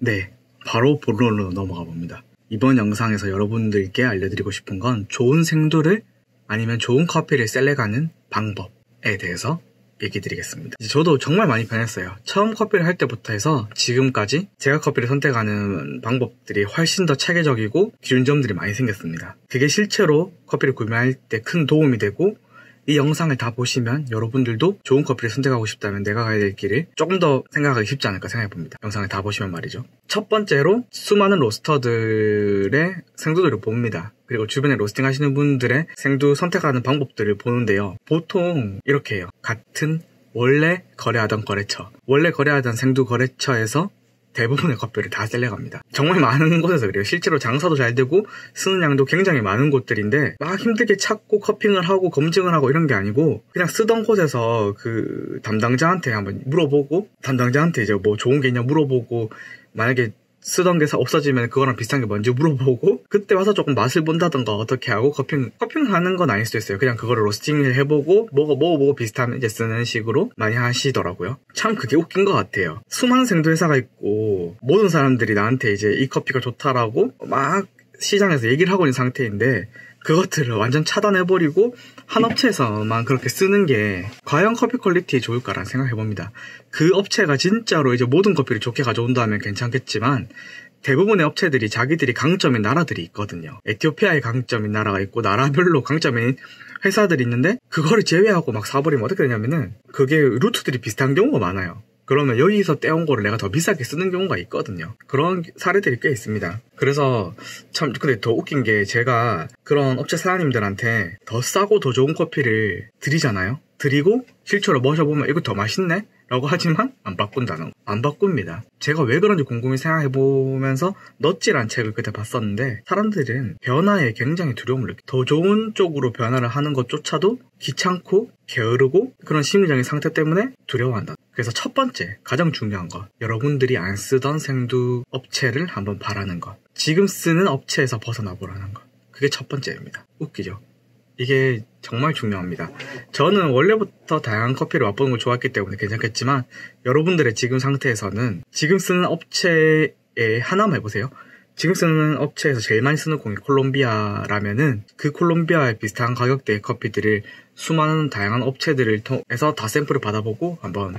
네, 바로 본론으로 넘어가 봅니다. 이번 영상에서 여러분들께 알려드리고 싶은 건 좋은 생두를 아니면 좋은 커피를 셀렉하는 방법에 대해서 얘기 드리겠습니다. 저도 정말 많이 변했어요. 처음 커피를 할 때부터 해서 지금까지 제가 커피를 선택하는 방법들이 훨씬 더 체계적이고 기준점들이 많이 생겼습니다. 그게 실제로 커피를 구매할 때 큰 도움이 되고 이 영상을 다 보시면 여러분들도 좋은 커피를 선택하고 싶다면 내가 가야 될 길을 조금 더 생각하기 쉽지 않을까 생각해 봅니다. 영상을 다 보시면 말이죠. 첫 번째로 수많은 로스터들의 생두들을 봅니다. 그리고 주변에 로스팅 하시는 분들의 생두 선택하는 방법들을 보는데요. 보통 이렇게 해요. 같은 원래 거래하던 거래처, 원래 거래하던 생두 거래처에서 대부분의 커피를 다 셀렉합니다. 정말 많은 곳에서 그래요. 실제로 장사도 잘 되고 쓰는 양도 굉장히 많은 곳들인데 막 힘들게 찾고 커핑을 하고 검증을 하고 이런 게 아니고 그냥 쓰던 곳에서 그 담당자한테 한번 물어보고 담당자한테 이제 뭐 좋은 게 있냐 물어보고 만약에 쓰던 게 없어지면 그거랑 비슷한 게 뭔지 물어보고 그때 와서 조금 맛을 본다던가 어떻게 하고 커핑 커핑 하는 건 아닐 수도 있어요. 그냥 그거를 로스팅을 해보고 뭐가 뭐뭐 비슷하면 이제 쓰는 식으로 많이 하시더라고요. 참 그게 웃긴 것 같아요. 수많은 생도 회사가 있고 모든 사람들이 나한테 이제 이 커피가 좋다라고 막 시장에서 얘기를 하고 있는 상태인데 그것들을 완전 차단해버리고 한 업체에서만 그렇게 쓰는 게 과연 커피 quality에 좋을까라는 생각을 해봅니다. 그 업체가 진짜로 이제 모든 커피를 좋게 가져온다면 괜찮겠지만 대부분의 업체들이 자기들이 강점인 나라들이 있거든요. 에티오피아의 강점인 나라가 있고 나라별로 강점인 회사들이 있는데 그거를 제외하고 막 사버리면 어떻게 되냐면은 그게 루트들이 비슷한 경우가 많아요. 그러면 여기서 떼온 거를 내가 더 비싸게 쓰는 경우가 있거든요. 그런 사례들이 꽤 있습니다. 그래서 참 근데 더 웃긴 게 제가 그런 업체 사장님들한테 더 싸고 더 좋은 커피를 드리잖아요. 드리고 실제로 마셔보면 이거 더 맛있네? 라고 하지만 안 바꾼다는 거. 안 바꿉니다. 제가 왜 그런지 궁금히 생각해보면서 넛지란 책을 그때 봤었는데 사람들은 변화에 굉장히 두려움을 느껴. 더 좋은 쪽으로 변화를 하는 것조차도 귀찮고 게으르고 그런 심리적인 상태 때문에 두려워한다. 그래서 첫 번째, 가장 중요한 것. 여러분들이 안 쓰던 생두 업체를 한번 바라는 것. 지금 쓰는 업체에서 벗어나 보라는 것. 그게 첫 번째입니다. 웃기죠? 이게 정말 중요합니다. 저는 원래부터 다양한 커피를 맛보는 걸 좋아했기 때문에 괜찮겠지만 여러분들의 지금 상태에서는 지금 쓰는 업체에 하나만 해보세요. 지금 쓰는 업체에서 제일 많이 쓰는 공이 콜롬비아라면은 그 콜롬비아에 비슷한 가격대의 커피들을 수많은 다양한 업체들을 통해서 다 샘플을 받아보고 한번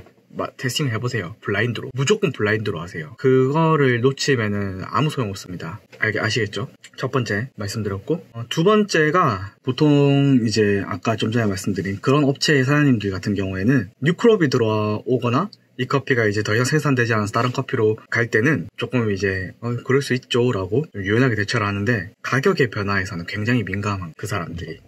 테스팅 해보세요. 블라인드로. 무조건 블라인드로 하세요. 그거를 놓치면은 아무 소용 없습니다. 알, 아시겠죠? 첫 번째 말씀드렸고, 어, 두 번째가 보통 이제 아까 좀 전에 말씀드린 그런 업체의 사장님들 같은 경우에는 뉴클럽이 들어오거나 이 커피가 이제 더 이상 생산되지 않아서 다른 커피로 갈 때는 조금 이제 어, 그럴 수 있죠 라고 유연하게 대처를 하는데 가격의 변화에서는 굉장히 민감한 그 사람들이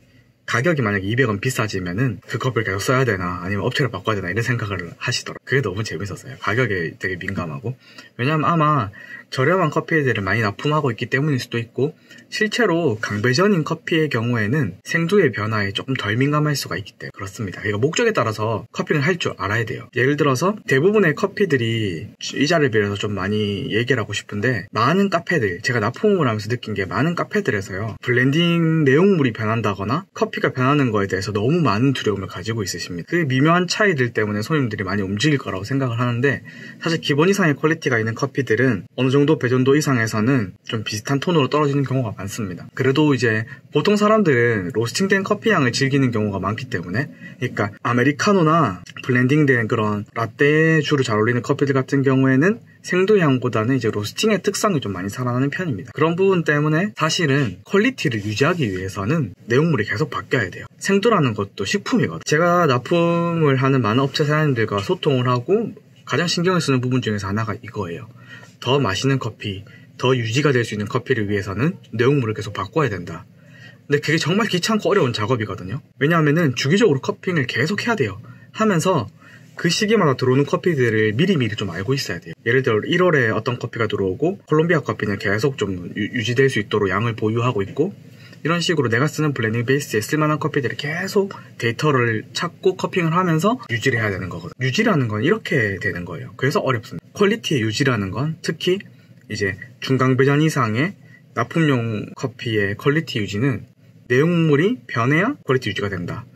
가격이 만약에 200원 비싸지면은 그 커피를 계속 써야 되나 아니면 업체를 바꿔야 되나 이런 생각을 하시더라고요. 그게 너무 재밌었어요. 가격에 되게 민감하고. 왜냐면 아마 저렴한 커피들을 많이 납품하고 있기 때문일 수도 있고 실제로 강배전인 커피의 경우에는 생두의 변화에 조금 덜 민감할 수가 있기 때문에 그렇습니다. 그러니까 목적에 따라서 cupping은 할줄 알아야 돼요. 예를 들어서 대부분의 커피들이 이 자리를 빌어서 좀 많이 얘기를 하고 싶은데 많은 카페들 제가 납품을 하면서 느낀 게 많은 카페들에서요 블렌딩 내용물이 변한다거나 커피 가 변하는 거에 대해서 너무 많은 두려움을 가지고 있으십니다. 그 미묘한 차이들 때문에 손님들이 많이 움직일 거라고 생각을 하는데 사실 기본 이상의 quality가 있는 커피들은 어느 정도 배전도 이상에서는 좀 비슷한 톤으로 떨어지는 경우가 많습니다. 그래도 이제 보통 사람들은 로스팅된 커피 향을 즐기는 경우가 많기 때문에 그러니까 아메리카노나 블렌딩된 그런 라떼 주로 잘 어울리는 커피들 같은 경우에는 생두향보다는 이제 로스팅의 특성이 좀 많이 살아나는 편입니다. 그런 부분 때문에 사실은 quality를 유지하기 위해서는 내용물이 계속 바뀌어야 돼요. 생두라는 것도 식품이거든요. 제가 납품을 하는 많은 업체 사장님들과 소통을 하고 가장 신경을 쓰는 부분 중에서 하나가 이거예요. 더 맛있는 커피, 더 유지가 될 수 있는 커피를 위해서는 내용물을 계속 바꿔야 된다. 근데 그게 정말 귀찮고 어려운 작업이거든요. 왜냐하면은 주기적으로 cupping을 계속 해야 돼요. 하면서 그 시기마다 들어오는 커피들을 미리미리 좀 알고 있어야 돼요. 예를 들어 1월에 어떤 커피가 들어오고 콜롬비아 커피는 계속 좀 유, 지될수 있도록 양을 보유하고 있고 이런 식으로 내가 쓰는 블렌딩 베이스에 쓸만한 커피들을 계속 데이터를 찾고 cupping을 하면서 유지를 해야 되는 거거든요. 유지라는 건 이렇게 되는 거예요. 그래서 어렵습니다. quality의 유지라는 건 특히 이제 중강 배전 이상의 납품용 커피의 quality 유지는 내용물이 변해야 quality 유지가 된다.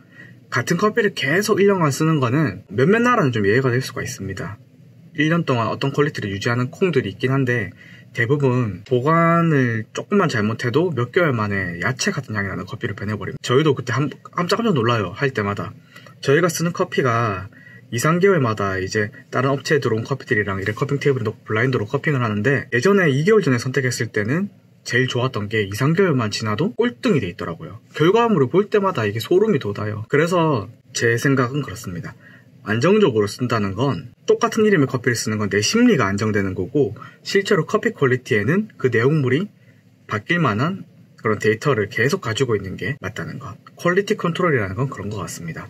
같은 커피를 계속 1년간 쓰는 거는 몇몇 나라는 좀 예외가 될 수가 있습니다. 1년 동안 어떤 quality를 유지하는 콩들이 있긴 한데 대부분 보관을 조금만 잘못해도 몇 개월 만에 야채 같은 향이 나는 커피로 변해버립니다. 저희도 그때 한, 깜짝깜짝 놀라요. 할 때마다. 저희가 쓰는 커피가 2, 3개월마다 이제 다른 업체에 들어온 커피들이랑 이래 cupping 테이블에 놓고 블라인드로 cupping을 하는데 예전에 2개월 전에 선택했을 때는 제일 좋았던 게 2, 3개월만 지나도 꼴등이 돼 있더라고요. 결과물을 볼 때마다 이게 소름이 돋아요. 그래서 제 생각은 그렇습니다. 안정적으로 쓴다는 건 똑같은 이름의 커피를 쓰는 건 내 심리가 안정되는 거고 실제로 커피 quality에는 그 내용물이 바뀔 만한 그런 데이터를 계속 가지고 있는 게 맞다는 것. quality control이라는 건 그런 것 같습니다.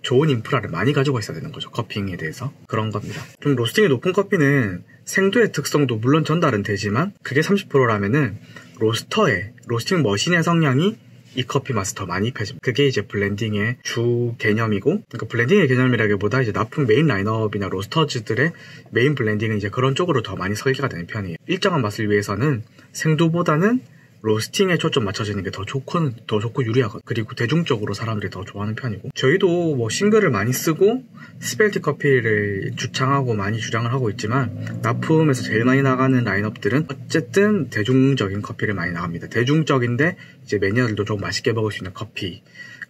좋은 인프라를 많이 가지고 있어야 되는 거죠. cupping에 대해서. 그런 겁니다. 좀 로스팅이 높은 커피는 생두의 특성도 물론 전달은 되지만 그게 30%라면은 로스터의 로스팅 machine의 성향이 이 커피에 더 많이 입혀집니다. 그게 이제 블렌딩의 주 개념이고, 그러니까 블렌딩의 개념이라기보다 이제 납품 메인 라인업이나 roasters들의 메인 블렌딩은 이제 그런 쪽으로 더 많이 설계가 되는 편이에요. 일정한 맛을 위해서는 생두보다는 로스팅에 초점 맞춰지는 게 더 좋고, 더 좋고 유리하거든요. 그리고 대중적으로 사람들이 더 좋아하는 편이고. 저희도 뭐 싱글을 많이 쓰고, specialty 커피를 주창하고 많이 주장을 하고 있지만, 납품에서 제일 많이 나가는 라인업들은 어쨌든 대중적인 커피를 많이 나갑니다. 대중적인데, 이제 매니아들도 좀 맛있게 먹을 수 있는 커피.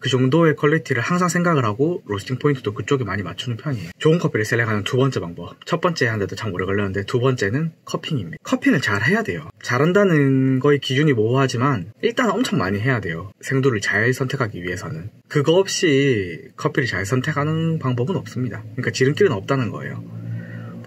그 정도의 quality를 항상 생각을 하고 로스팅 포인트도 그쪽에 많이 맞추는 편이에요. 좋은 커피를 select하는 두 번째 방법. 첫 번째 하는데도 참 오래 걸렸는데 두 번째는 cupping입니다. cupping은 잘 해야 돼요. 잘한다는 거의 기준이 모호하지만 일단 엄청 많이 해야 돼요. 생두를 잘 선택하기 위해서는. 그거 없이 커피를 잘 선택하는 방법은 없습니다. 그러니까 지름길은 없다는 거예요.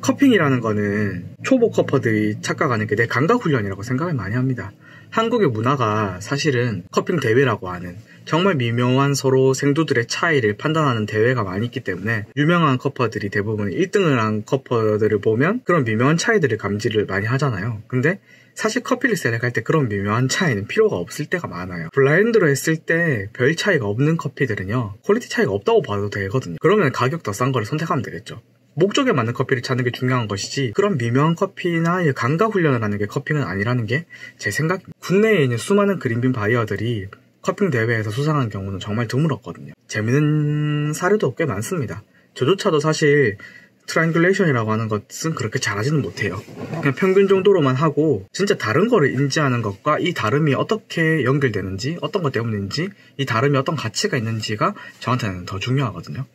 cupping이라는 거는 초보 cupper들이 착각하는 게 내 감각 훈련이라고 생각을 많이 합니다. 한국의 문화가 사실은 cupping 대회라고 하는 정말 미묘한 서로 생두들의 차이를 판단하는 대회가 많이 있기 때문에 유명한 cupper들이 대부분 1등을 한 cupper들을 보면 그런 미묘한 차이들을 감지를 많이 하잖아요. 근데 사실 커피를 select할 때 그런 미묘한 차이는 필요가 없을 때가 많아요. 블라인드로 했을 때 별 차이가 없는 커피들은요, quality 차이가 없다고 봐도 되거든요. 그러면 가격 더 싼 거를 선택하면 되겠죠. 목적에 맞는 커피를 찾는 게 중요한 것이지 그런 미묘한 커피나 감각 훈련을 하는 게 cupping은 아니라는 게 제 생각입니다. 국내에 있는 수많은 green bean buyer들이 cupping 대회에서 수상한 경우는 정말 드물었거든요. 재밌는 사례도 꽤 많습니다. 저조차도 사실 triangulation이라고 하는 것은 그렇게 잘하지는 못해요. 그냥 평균 정도로만 하고 진짜 다른 거를 인지하는 것과 이 다름이 어떻게 연결되는지 어떤 것 때문인지 이 다름이 어떤 가치가 있는지가 저한테는 더 중요하거든요.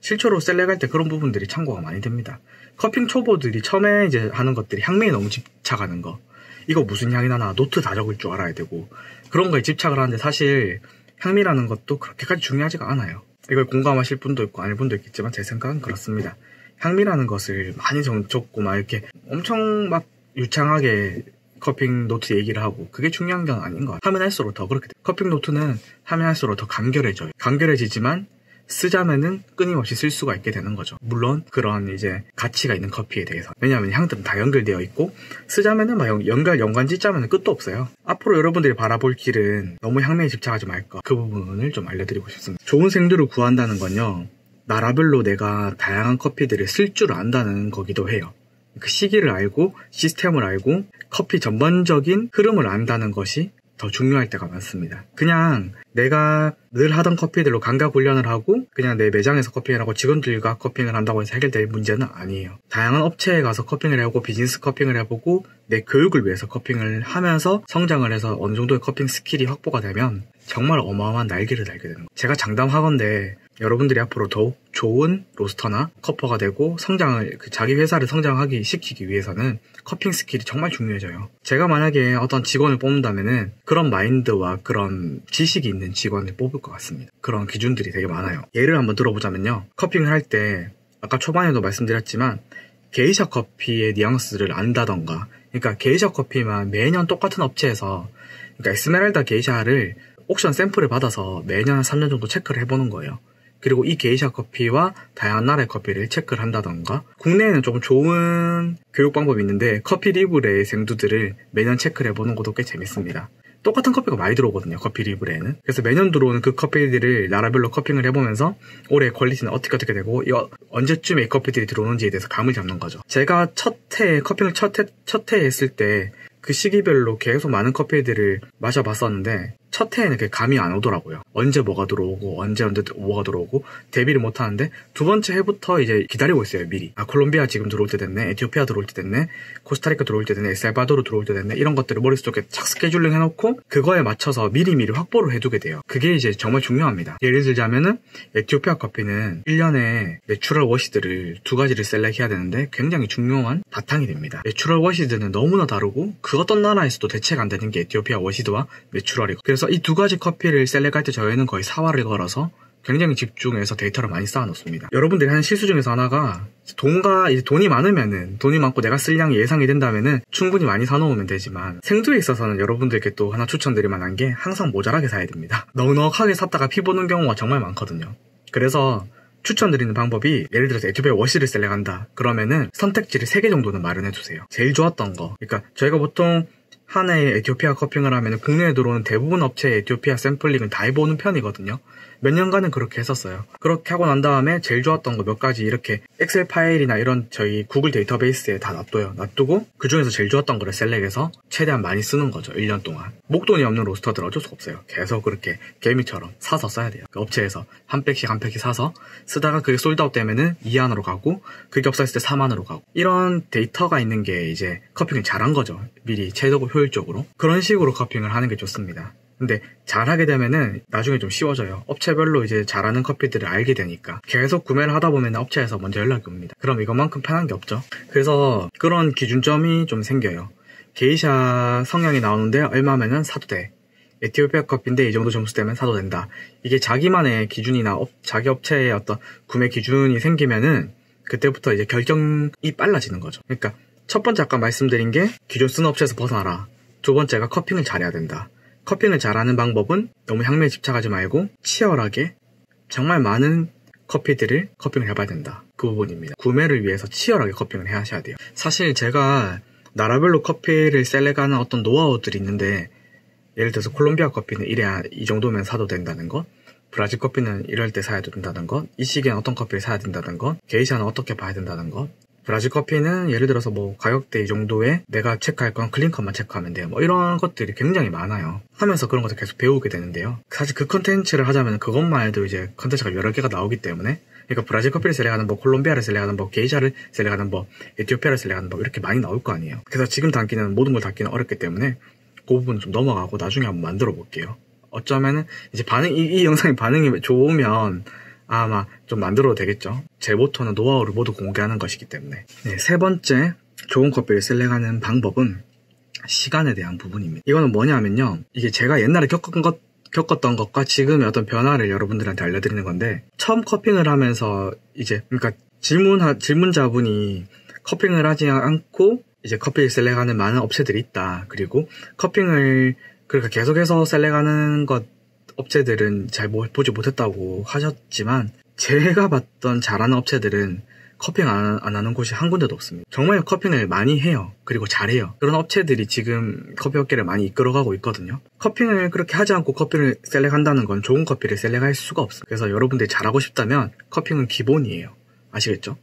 실제로 select할 때 그런 부분들이 참고가 많이 됩니다. cupping 초보들이 처음에 이제 하는 것들이 향미에 너무 집착하는 거. 이거 무슨 향이 나나 노트 다 적을 줄 알아야 되고 그런 거에 집착을 하는데 사실 향미라는 것도 그렇게까지 중요하지가 않아요. 이걸 공감하실 분도 있고 아닐 분도 있겠지만 제 생각은 그렇습니다. 향미라는 것을 많이 적고 막 이렇게 엄청 막 유창하게 cupping note 얘기를 하고 그게 중요한 건 아닌 것 같아요. 하면 할수록 더 그렇게 돼요. cupping note는 하면 할수록 더 간결해져요. 간결해지지만 쓰자면은 끊임없이 쓸 수가 있게 되는 거죠. 물론 그런 이제 가치가 있는 커피에 대해서. 왜냐하면 향들은 다 연결되어 있고 쓰자면은 막 연결 연관 짓자면은 끝도 없어요. 앞으로 여러분들이 바라볼 길은 너무 향미에 집착하지 말까. 그 부분을 좀 알려드리고 싶습니다. 좋은 생두를 구한다는 건요. 나라별로 내가 다양한 커피들을 쓸 줄 안다는 거기도 해요. 그 시기를 알고 시스템을 알고 커피 전반적인 흐름을 안다는 것이 더 중요할 때가 많습니다. 그냥 내가 늘 하던 커피들로 감각 훈련을 하고 그냥 내 매장에서 cupping을 하고 직원들과 cupping을 한다고 해서 해결될 문제는 아니에요. 다양한 업체에 가서 cupping을 해보고 business cupping을 해보고 내 교육을 위해서 cupping을 하면서 성장을 해서 어느 정도의 cupping skill이 확보가 되면 정말 어마어마한 날개를 달게 되는 거예요. 제가 장담하건데 여러분들이 앞으로 더욱 좋은 로스터나 cupper가 되고 성장을 그 자기 회사를 성장하기 시키기 위해서는 cupping skill이 정말 중요해져요. 제가 만약에 어떤 직원을 뽑는다면은 그런 마인드와 그런 지식이 있는 직원을 뽑을 것 같습니다. 그런 기준들이 되게 많아요. 예를 한번 들어보자면요. cupping을 할 때 아까 초반에도 말씀드렸지만 게이샤 커피의 뉘앙스를 안다던가 그러니까 게이샤 커피만 매년 똑같은 업체에서 그러니까 에스메랄다 게이샤를 auction 샘플을 받아서 매년 3년 정도 체크를 해보는 거예요. 그리고 이 게이샤 커피와 다양한 나라의 커피를 체크를 한다던가 국내에는 좀 좋은 교육 방법이 있는데 커피 리브레의 생두들을 매년 체크를 해보는 것도 꽤 재밌습니다. 똑같은 커피가 많이 들어오거든요. 커피 리브레에는. 그래서 매년 들어오는 그 커피들을 나라별로 커핑을 해보면서 올해 퀄리티는 어떻게 어떻게 되고 언제쯤에 이 커피들이 들어오는지에 대해서 감을 잡는 거죠. 제가 첫 해 커핑을 첫 해, 첫 해 했을 때 그 시기별로 계속 많은 커피들을 마셔봤었는데 첫 해에는 그게 감이 안 오더라고요. 언제 뭐가 들어오고 언제 언제 뭐가 들어오고 대비를 못 하는데 두 번째 해부터 이제 기다리고 있어요 미리. 아 콜롬비아 지금 들어올 때 됐네, 에티오피아 들어올 때 됐네, 코스타리카 들어올 때 됐네, 엘살바도르 들어올 때 됐네 이런 것들을 머릿속에 착 scheduling 해놓고 그거에 맞춰서 미리 미리 확보를 해두게 돼요. 그게 이제 정말 중요합니다. 예를 들자면은 에티오피아 커피는 1년에 natural washed를 두 가지를 select해야 되는데 굉장히 중요한 바탕이 됩니다. natural washed는 너무나 다르고 그 어떤 나라에서도 대체가 안 되는 게 에티오피아 washed와 natural이고 이 두 가지 커피를 select할 때 저희는 거의 사활을 걸어서 굉장히 집중해서 데이터를 많이 쌓아놓습니다. 여러분들이 하는 실수 중에서 하나가 돈과 이제 돈이 많으면은 돈이 많고 내가 쓸 양이 예상이 된다면은 충분히 많이 사놓으면 되지만 생두에 있어서는 여러분들께 또 하나 추천드릴 만한 게 항상 모자라게 사야 됩니다. 넉넉하게 샀다가 피 보는 경우가 정말 많거든요. 그래서 추천드리는 방법이 예를 들어서 에티오피아 워시를 셀렉한다 그러면은 선택지를 3개 정도는 마련해 두세요. 제일 좋았던 거. 그러니까 저희가 보통 한 해에 에티오피아 커핑을 하면 국내에 들어오는 대부분 업체의 에티오피아 샘플링을 다 해보는 편이거든요. 몇 년간은 그렇게 했었어요. 그렇게 하고 난 다음에 제일 좋았던 거 몇 가지 이렇게 엑셀 파일이나 이런 저희 구글 데이터베이스에 다 놔둬요. 놔두고 그 중에서 제일 좋았던 거를 select해서 최대한 많이 쓰는 거죠. 1년 동안. 목돈이 없는 roaster들은 어쩔 수 없어요. 계속 그렇게 개미처럼 사서 써야 돼요. 그 업체에서 한 팩씩 한 팩씩 사서 쓰다가 그게 sold out 되면은 2안으로 가고 그게 없어졌을 때 3안으로 가고 이런 데이터가 있는 게 이제 cupping을 잘한 거죠. 미리 최대로 효율적으로. 그런 식으로 cupping을 하는 게 좋습니다. 근데 잘하게 되면은 나중에 좀 쉬워져요. 업체별로 이제 잘하는 커피들을 알게 되니까 계속 구매를 하다 보면 업체에서 먼저 연락이 옵니다. 그럼 이것만큼 편한 게 없죠. 그래서 그런 기준점이 좀 생겨요. 게이샤 성향이 나오는데 얼마면은 사도 돼. 에티오피아 커피인데 이 정도 점수 되면 사도 된다. 이게 자기만의 기준이나 업, 자기 업체의 어떤 구매 기준이 생기면은 그때부터 이제 결정이 빨라지는 거죠. 그러니까 첫 번째 아까 말씀드린 게 기존 쓰는 업체에서 벗어나라. 두 번째가 커핑을 잘해야 된다. 커핑을 잘하는 방법은 너무 향미에 집착하지 말고 치열하게 정말 많은 커피들을 커핑을 해봐야 된다. 그 부분입니다. 구매를 위해서 치열하게 커핑을 해 하셔야 돼요. 사실 제가 나라별로 커피를 셀렉하는 어떤 노하우들이 있는데 예를 들어서 콜롬비아 커피는 이래야 이 정도면 사도 된다는 것 브라질 커피는 이럴 때 사야 된다는 것, 이 시기엔 어떤 커피를 사야 된다는 것, 게이샤는 어떻게 봐야 된다는 것, 브라질 커피는 예를 들어서 뭐 가격대 이 정도에 내가 체크할 건 clean cup만 체크하면 돼요. 뭐 이런 것들이 굉장히 많아요. 하면서 그런 것들 계속 배우게 되는데요. 사실 그 컨텐츠를 하자면 그것만 해도 이제 컨텐츠가 여러 개가 나오기 때문에 그러니까 브라질 커피를 select하는 법, 콜롬비아를 select하는 법, 게이샤를 select하는 법, 에티오피아를 select하는 법 이렇게 많이 나올 거 아니에요. 그래서 지금 담기는 모든 걸 담기는 어렵기 때문에 그 부분은 좀 넘어가고 나중에 한번 만들어 볼게요. 어쩌면은 이제 반응 이, 이 영상이 반응이 좋으면 아마 좀 만들어도 되겠죠. 제 모토는 노하우를 모두 공개하는 것이기 때문에. 네, 세 번째 좋은 커피를 셀렉하는 방법은 시간에 대한 부분입니다. 이거는 뭐냐면요. 이게 제가 옛날에 겪은 것, 겪었던 것과 지금의 어떤 변화를 여러분들한테 알려드리는 건데, 처음 커핑을 하면서 이제, 그러니까 질문, 질문자분이 커핑을 하지 않고 이제 커피를 셀렉하는 많은 업체들이 있다. 그리고 커핑을 그러니까 계속해서 셀렉하는 것 업체들은 잘 보지 못했다고 하셨지만 제가 봤던 잘하는 업체들은 cupping 안, 안, 하는 곳이 한 군데도 없습니다. 정말 cupping을 많이 해요. 그리고 잘해요. 그런 업체들이 지금 커피 업계를 많이 이끌어가고 있거든요. cupping을 그렇게 하지 않고 커피를 select한다는 건 좋은 커피를 select할 수가 없어요. 그래서 여러분들이 잘하고 싶다면 cupping은 기본이에요. 아시겠죠?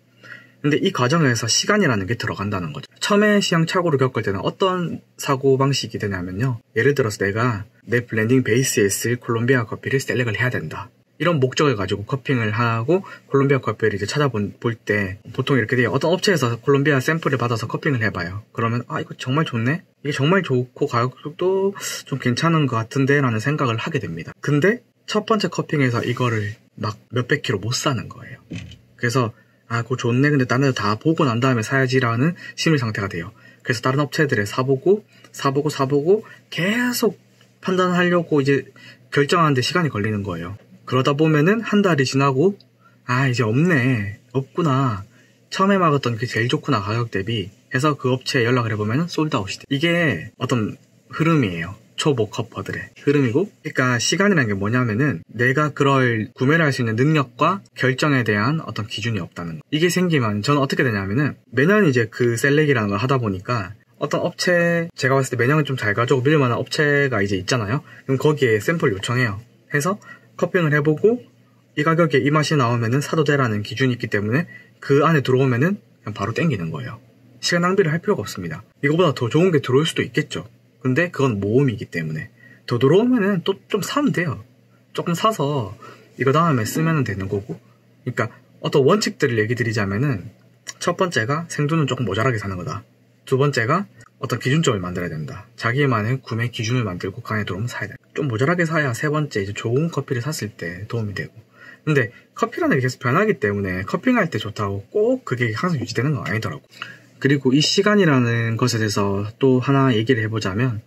근데 이 과정에서 시간이라는 게 들어간다는 거죠. 처음에 시행착오를 겪을 때는 어떤 사고방식이 되냐면요. 예를 들어서 내가 내 blending 베이스에 쓸 콜롬비아 커피를 select를 해야 된다. 이런 목적을 가지고 커핑을 하고 콜롬비아 커피를 이제 찾아볼 때 보통 이렇게 돼요. 어떤 업체에서 콜롬비아 샘플을 받아서 커핑을 해봐요. 그러면 아 이거 정말 좋네? 이게 정말 좋고 가격도 좀 괜찮은 것 같은데 라는 생각을 하게 됩니다. 근데 첫 번째 커핑에서 이거를 막 몇백 킬로 못 사는 거예요. 그래서 아 그거 좋네. 근데 딴 데도 다 보고 난 다음에 사야지라는 심리 상태가 돼요. 그래서 다른 업체들에 사보고 사보고 사보고 계속 판단하려고 이제 결정하는데 시간이 걸리는 거예요. 그러다 보면은 한 달이 지나고 아 이제 없네. 없구나. 처음에 막았던 게 제일 좋구나 가격 대비. 해서 그 업체에 연락을 해보면 솔드아웃이 돼. 이게 어떤 흐름이에요 초보 커퍼들의 흐름이고 그러니까 시간이라는 게 뭐냐면은 내가 그럴 구매를 할 수 있는 능력과 결정에 대한 어떤 기준이 없다는 거 이게 생기면 저는 어떻게 되냐면은 매년 이제 그 셀렉이라는 걸 하다 보니까 어떤 업체 제가 봤을 때 매년은 좀 잘 가지고 밀 만한 업체가 이제 있잖아요 그럼 거기에 샘플 요청해요 해서 커핑을 해보고 이 가격에 이 맛이 나오면은 사도 되라는 기준이 있기 때문에 그 안에 들어오면은 바로 땡기는 거예요. 시간 낭비를 할 필요가 없습니다. 이거보다 더 좋은 게 들어올 수도 있겠죠. 근데 그건 모험이기 때문에 더 들어오면은 또 좀 사면 돼요. 조금 사서 이거 다음에 쓰면 되는 거고. 그러니까 어떤 원칙들을 얘기 드리자면은 첫 번째가 생두는 조금 모자라게 사는 거다. 두 번째가 어떤 기준점을 만들어야 된다. 자기만의 구매 기준을 만들고 그 안에 들어오면 사야 돼. 좀 모자라게 사야 세 번째 이제 좋은 커피를 샀을 때 도움이 되고. 근데 커피라는 게 계속 변하기 때문에 cupping할 때 좋다고 꼭 그게 항상 유지되는 건 아니더라고. 그리고 이 시간이라는 것에 대해서 또 하나 얘기를 해보자면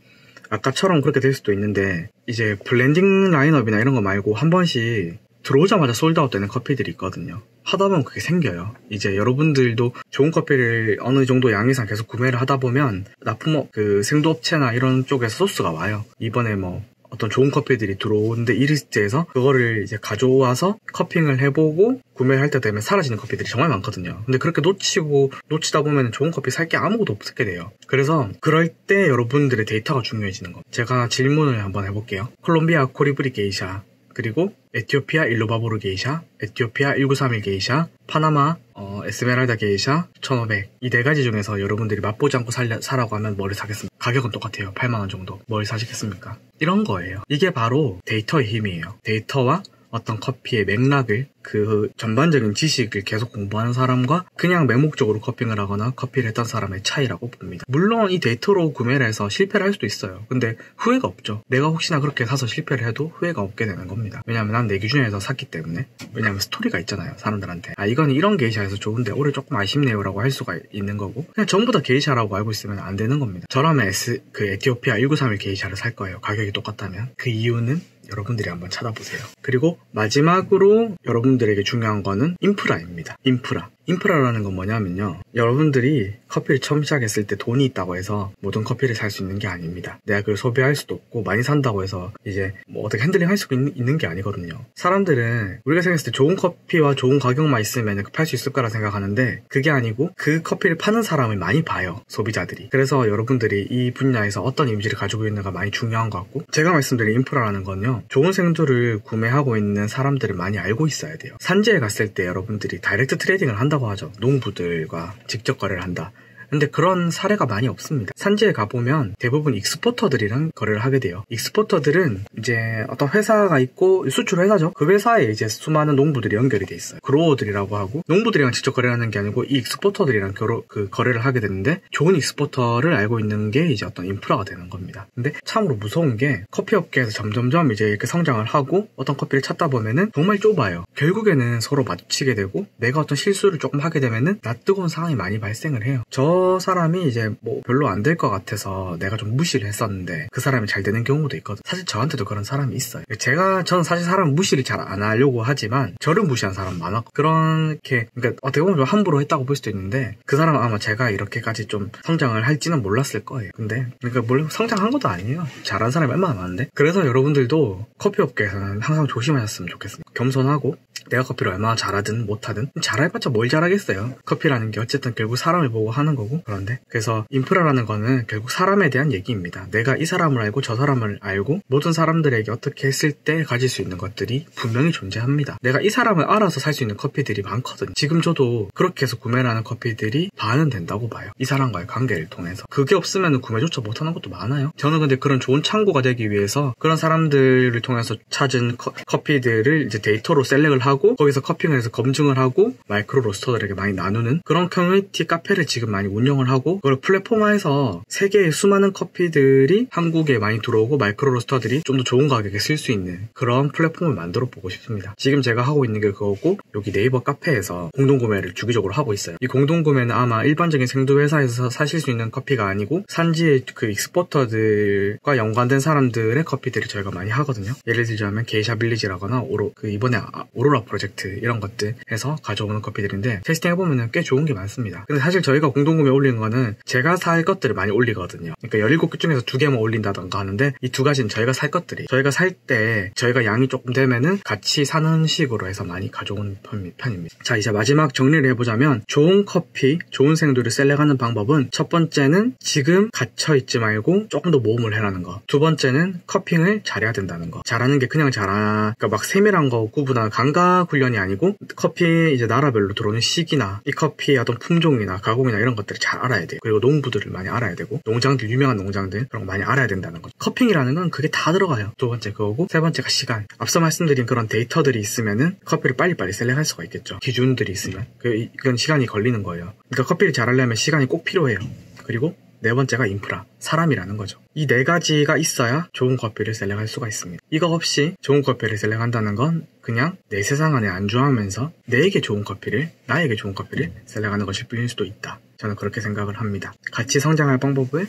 아까처럼 그렇게 될 수도 있는데 이제 blending 라인업이나 이런 거 말고 한 번씩 들어오자마자 sold out 되는 커피들이 있거든요. 하다 보면 그게 생겨요. 이제 여러분들도 좋은 커피를 어느 정도 양 이상 계속 구매를 하다 보면 납품업 그 생두업체나 이런 쪽에서 소스가 와요. 이번에 뭐 어떤 좋은 커피들이 들어오는데 이 리스트에서 그거를 이제 가져와서 cupping을 해보고 구매를 할때 되면 사라지는 커피들이 정말 많거든요. 근데 그렇게 놓치고 놓치다 보면 좋은 커피 살 게 아무것도 없게 돼요. 그래서 그럴 때 여러분들의 데이터가 중요해지는 거. 제가 질문을 한번 해볼게요. 콜롬비아 코리브리 게이샤 그리고 에티오피아 일로바보르 게이샤, 에티오피아 1931 게이샤, 파나마 어, 에스메랄다 게이샤 1500. 이 네 가지 중에서 여러분들이 맛보지 않고 살려, 사라고 하면 뭘 사겠습니까? 가격은 똑같아요. 8만원 정도. 뭘 사시겠습니까? 이런 거예요. 이게 바로 데이터의 힘이에요. 데이터와 어떤 커피의 맥락을 그 전반적인 지식을 계속 공부하는 사람과 그냥 맹목적으로 cupping을 하거나 커피를 했던 사람의 차이라고 봅니다. 물론 이 데이터로 구매를 해서 실패를 할 수도 있어요. 근데 후회가 없죠. 내가 혹시나 그렇게 사서 실패를 해도 후회가 없게 되는 겁니다. 왜냐면 난 내 기준에서 샀기 때문에. 왜냐면 스토리가 있잖아요. 사람들한테. 아, 이건 이런 게이샤에서 좋은데 올해 조금 아쉽네요. 라고 할 수가 있는 거고. 그냥 전부 다 게이샤라고 알고 있으면 안 되는 겁니다. 저라면 S, 그 에티오피아 1931 게이샤를 살 거예요. 가격이 똑같다면. 그 이유는 여러분들이 한번 찾아보세요. 그리고 마지막으로 여러분들에게 중요한 거는 인프라입니다. 인프라. 인프라라는 건 뭐냐면요. 여러분들이 커피를 처음 시작했을 때 돈이 있다고 해서 모든 커피를 살 수 있는 게 아닙니다. 내가 그걸 소비할 수도 없고 많이 산다고 해서 이제 뭐 어떻게 handling 할 수 있는 게 아니거든요. 사람들은 우리가 생각했을 때 좋은 커피와 좋은 가격만 있으면 팔 수 있을 거라 생각하는데 그게 아니고 그 커피를 파는 사람을 많이 봐요. 소비자들이. 그래서 여러분들이 이 분야에서 어떤 이미지를 가지고 있는가 많이 중요한 것 같고 제가 말씀드린 인프라라는 건요. 좋은 생두를 구매하고 있는 사람들을 많이 알고 있어야 돼요. 산지에 갔을 때 여러분들이 direct trading을 한다고 하죠. 농부들과 직접 거래를 한다. 근데 그런 사례가 많이 없습니다. 산지에 가보면 대부분 exporter들이랑 거래를 하게 돼요. 익스포터들은 이제 어떤 회사가 있고 수출 회사죠. 그 회사에 이제 수많은 농부들이 연결이 돼 있어요. grower들이라고 하고 농부들이랑 직접 거래를 하는 게 아니고 이 exporter들이랑 결호, 그 거래를 하게 되는데 좋은 exporter를 알고 있는 게 이제 어떤 인프라가 되는 겁니다. 근데 참으로 무서운 게 커피 업계에서 점점점 이제 이렇게 성장을 하고 어떤 커피를 찾다 보면은 정말 좁아요. 결국에는 서로 마주치게 되고 내가 어떤 실수를 조금 하게 되면은 낯뜨거운 상황이 많이 발생을 해요. 저 사람이 이제 뭐 별로 안 될 것 같아서 내가 좀 무시를 했었는데 그 사람이 잘 되는 경우도 있거든. 사실 저한테도 그런 사람이 있어요. 제가 저는 사실 사람 무시를 잘 안 하려고 하지만 저를 무시한 사람 많았고 그렇게 그러니까 어떻게 보면 좀 함부로 했다고 볼 수도 있는데 그 사람은 아마 제가 이렇게까지 좀 성장을 할지는 몰랐을 거예요. 근데 그러니까 뭘 성장한 것도 아니에요. 잘한 사람이 얼마나 많은데. 그래서 여러분들도 커피 업계에서는 항상 조심하셨으면 좋겠습니다. 겸손하고 내가 커피를 얼마나 잘하든 못하든 잘해봤자 뭘 잘하겠어요. 커피라는 게 어쨌든 결국 사람을 보고 하는 거고 그런데 그래서 인프라라는 거는 결국 사람에 대한 얘기입니다. 내가 이 사람을 알고 저 사람을 알고 모든 사람들에게 어떻게 했을 때 가질 수 있는 것들이 분명히 존재합니다. 내가 이 사람을 알아서 살 수 있는 커피들이 많거든요. 지금 저도 그렇게 해서 구매를 하는 커피들이 반은 된다고 봐요. 이 사람과의 관계를 통해서. 그게 없으면 구매조차 못하는 것도 많아요. 저는 근데 그런 좋은 창고가 되기 위해서 그런 사람들을 통해서 찾은 커, 커피들을 이제 데이터로 select을 하고 거기서 cupping을 해서 검증을 하고 micro roaster들에게 많이 나누는 그런 커뮤니티 카페를 지금 많이 운영 을 하고 그걸 플랫폼화해서 세계의 수많은 커피들이 한국에 많이 들어오고 micro roaster들이 좀 더 좋은 가격에 쓸 수 있는 그런 플랫폼을 만들어 보고 싶습니다. 지금 제가 하고 있는 게 그거고 여기 네이버 카페에서 공동 구매를 주기적으로 하고 있어요. 이 공동 구매는 아마 일반적인 생두 회사에서 사실 수 있는 커피가 아니고 산지의 그 익스포터들과 연관된 사람들의 커피들을 저희가 많이 하거든요. 예를 들자면 게이샤 빌리지라거나 오로 그 이번에 아, 오로라 프로젝트 이런 것들 해서 가져오는 커피들인데 tasting 해보면 꽤 좋은 게 많습니다. 근데 사실 저희가 공동 구매 올리는 거는 제가 살 것들을 많이 올리거든요. 그러니까 17개 중에서 두 개만 올린다던가 하는데 이 두 가지는 저희가 살 것들이 저희가 살 때 저희가 양이 조금 되면은 같이 사는 식으로 해서 많이 가져오는 편입니다. 자 이제 마지막 정리를 해보자면 좋은 커피, 좋은 생두를 셀렉하는 방법은 첫 번째는 지금 갇혀 있지 말고 조금 더 모험을 해라는 거. 두 번째는 커핑을 잘해야 된다는 거. 잘하는 게 그냥 잘하, 그러니까 막 세밀한 거 구분하는 감각 훈련이 아니고 커피 이제 나라별로 들어오는 시기나 이 커피의 어떤 품종이나 가공이나 이런 것들 것들을 잘 알아야 돼요. 그리고 농부들을 많이 알아야 되고 농장들 유명한 농장들 그런 거 많이 알아야 된다는 거죠. 커핑이라는 건 그게 다 들어가요. 두 번째 그거고 세 번째가 시간. 앞서 말씀드린 그런 데이터들이 있으면은 커피를 빨리빨리 셀렉할 수가 있겠죠. 기준들이 있으면 그 이건 시간이 걸리는 거예요. 그러니까 커피를 잘하려면 시간이 꼭 필요해요. 그리고 네 번째가 인프라, 사람이라는 거죠. 이 네 가지가 있어야 좋은 커피를 셀렉할 수가 있습니다. 이거 없이 좋은 커피를 셀렉한다는 건 그냥 내 세상 안에 안주하면서 내에게 좋은 커피를, 나에게 좋은 커피를 셀렉하는 것일 뿐일 수도 있다. 저는 그렇게 생각을 합니다. 같이 성장할 방법을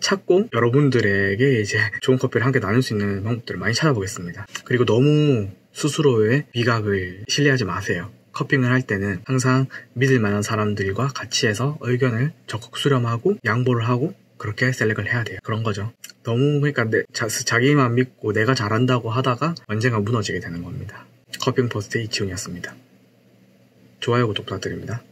찾고 여러분들에게 이제 좋은 커피를 함께 나눌 수 있는 방법들을 많이 찾아보겠습니다. 그리고 너무 스스로의 미각을 신뢰하지 마세요. 커핑을 할 때는 항상 믿을 만한 사람들과 같이 해서 의견을 적극 수렴하고 양보를 하고 그렇게 셀렉을 해야 돼요. 그런 거죠. 너무 그러니까 내, 자, 자기만 믿고 내가 잘한다고 하다가 언젠가 무너지게 되는 겁니다. 커핑 포스트 이치훈이었습니다. 좋아요 구독 부탁드립니다.